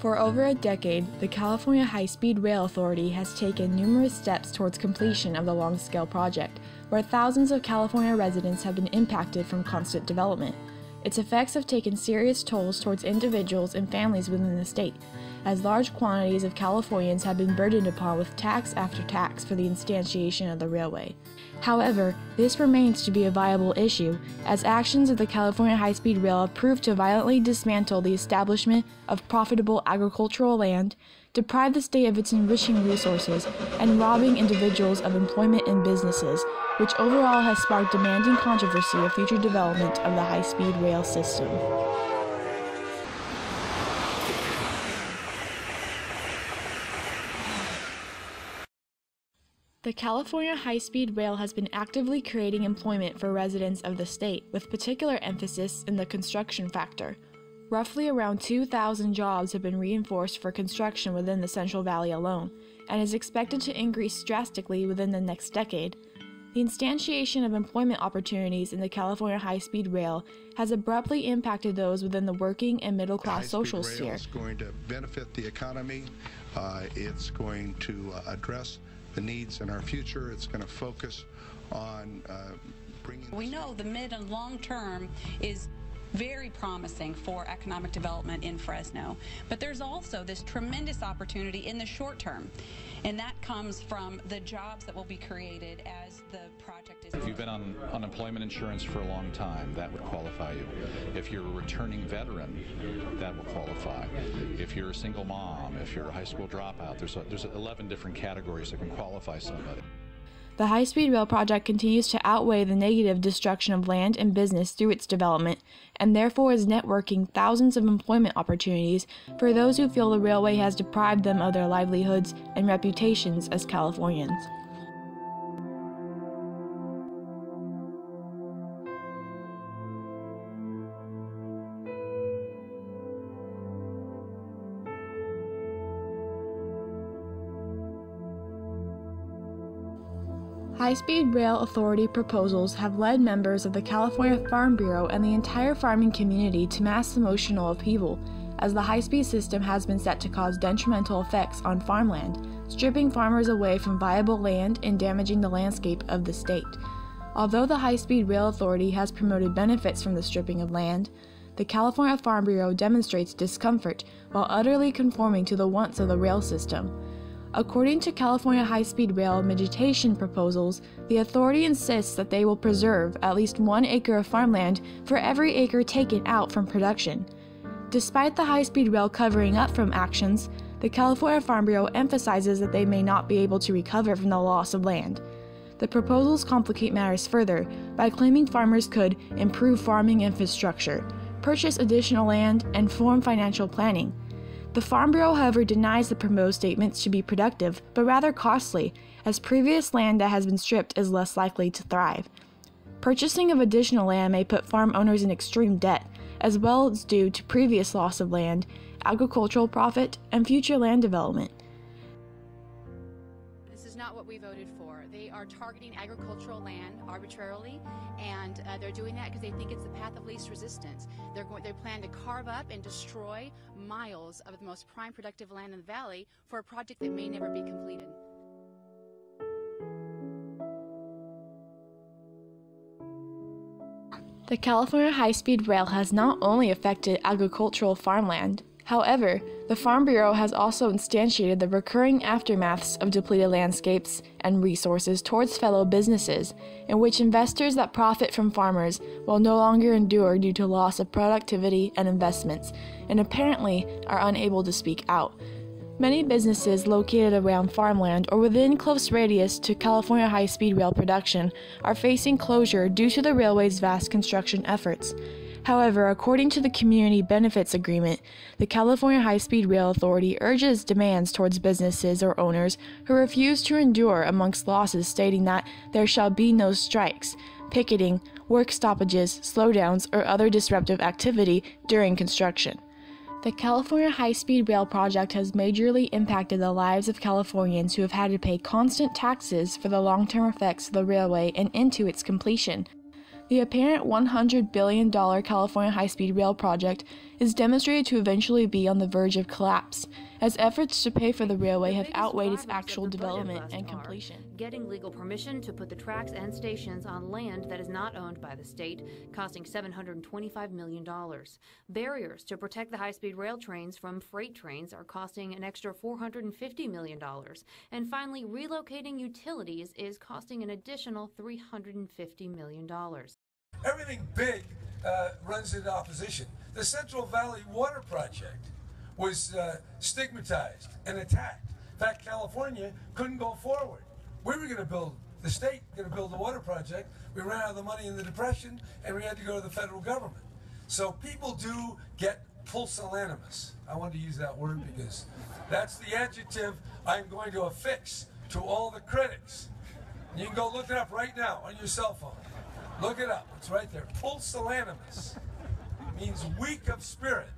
For over a decade, the California High Speed Rail Authority has taken numerous steps towards completion of the long scale project, where thousands of California residents have been impacted from constant development. Its effects have taken serious tolls towards individuals and families within the state, as large quantities of Californians have been burdened upon with tax after tax for the instantiation of the railway. However, this remains to be a viable issue, as actions of the California High Speed Rail have proved to violently dismantle the establishment of profitable agricultural land, deprive the state of its enriching resources, and robbing individuals of employment and businesses, which overall has sparked demanding controversy of future development of the high speed rail system. The California High Speed Rail has been actively creating employment for residents of the state, with particular emphasis in the construction factor. Roughly around 2,000 jobs have been reinforced for construction within the Central Valley alone, and is expected to increase drastically within the next decade. The instantiation of employment opportunities in the California High Speed Rail has abruptly impacted those within the working and middle class social sphere. It's going to benefit the economy. Uh, it's going to uh, address the needs in our future. It's going to focus on uh, bringing. We know the mid and long term is very promising for economic development in Fresno. But there's also this tremendous opportunity in the short term. And that comes from the jobs that will be created as the project is. If you've been on unemployment insurance for a long time, that would qualify you. If you're a returning veteran, that will qualify. If you're a single mom, if you're a high school dropout, there's, a, there's 11 different categories that can qualify somebody. The high speed rail project continues to outweigh the negative destruction of land and business through its development, and therefore is networking thousands of employment opportunities for those who feel the railway has deprived them of their livelihoods and reputations as Californians. High Speed Rail Authority proposals have led members of the California Farm Bureau and the entire farming community to mass emotional upheaval, as the high speed system has been set to cause detrimental effects on farmland, stripping farmers away from viable land and damaging the landscape of the state. Although the High Speed Rail Authority has promoted benefits from the stripping of land, the California Farm Bureau demonstrates discomfort while utterly conforming to the wants of the rail system. According to California High Speed Rail vegetation proposals, the authority insists that they will preserve at least one acre of farmland for every acre taken out from production. Despite the high speed rail covering up from actions, the California Farm Bureau emphasizes that they may not be able to recover from the loss of land. The proposals complicate matters further by claiming farmers could improve farming infrastructure, purchase additional land, and form financial planning. The Farm Bureau, however, denies the proposed statements to be productive, but rather costly, as previous land that has been stripped is less likely to thrive. Purchasing of additional land may put farm owners in extreme debt, as well as due to previous loss of land, agricultural profit, and future land development. Not what we voted for. They are targeting agricultural land arbitrarily, and uh, they're doing that because they think it's the path of least resistance. They're going, they plan to carve up and destroy miles of the most prime productive land in the valley for a project that may never be completed. The California High Speed Rail has not only affected agricultural farmland, however, the Farm Bureau has also instantiated the recurring aftermaths of depleted landscapes and resources towards fellow businesses, in which investors that profit from farmers will no longer endure due to loss of productivity and investments, and apparently are unable to speak out. Many businesses located around farmland or within close radius to California high speed rail production are facing closure due to the railway's vast construction efforts. However, according to the Community Benefits Agreement, the California High Speed Rail Authority urges demands towards businesses or owners who refuse to endure amongst losses, stating that there shall be no strikes, picketing, work stoppages, slowdowns, or other disruptive activity during construction. The California High Speed Rail project has majorly impacted the lives of Californians who have had to pay constant taxes for the long term effects of the railway and into its completion. The apparent $100 billion California high speed rail project is demonstrated to eventually be on the verge of collapse, as efforts to pay for the railway have outweighed its actual development and completion. Getting legal permission to put the tracks and stations on land that is not owned by the state, costing $725 million. Barriers to protect the high speed rail trains from freight trains are costing an extra $450 million. And finally, relocating utilities is costing an additional $350 million. Everything big uh, runs into opposition. The Central Valley Water Project was uh, stigmatized and attacked. In fact, California couldn't go forward. We were going to build, the state going to build the water project. We ran out of the money in the Depression, and we had to go to the federal government. So people do get pusillanimous. I wanted to use that word because that's the adjective I'm going to affix to all the critics. You can go look it up right now on your cell phone. Look it up. It's right there. Pusillanimous means weak of spirit.